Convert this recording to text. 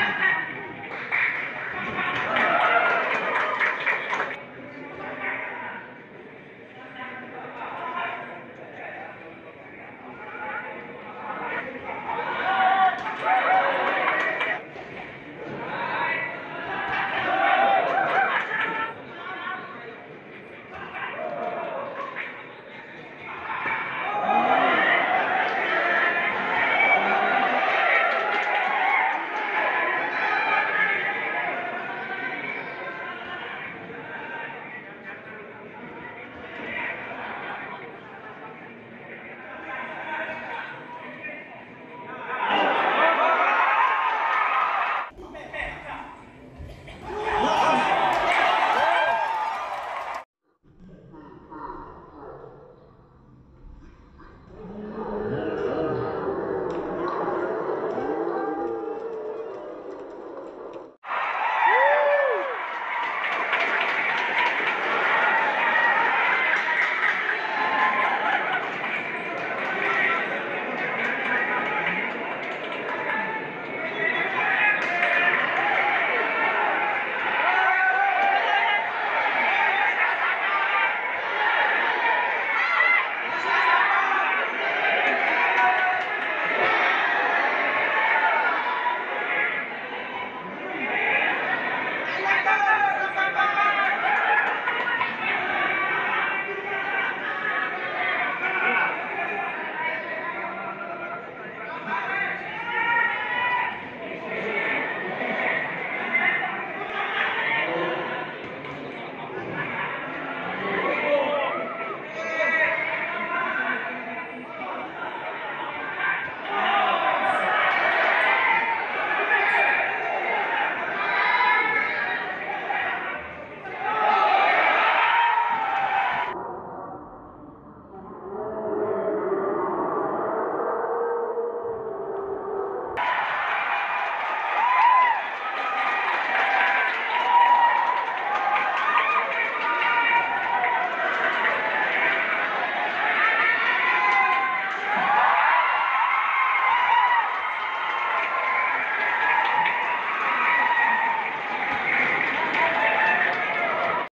Ha ha!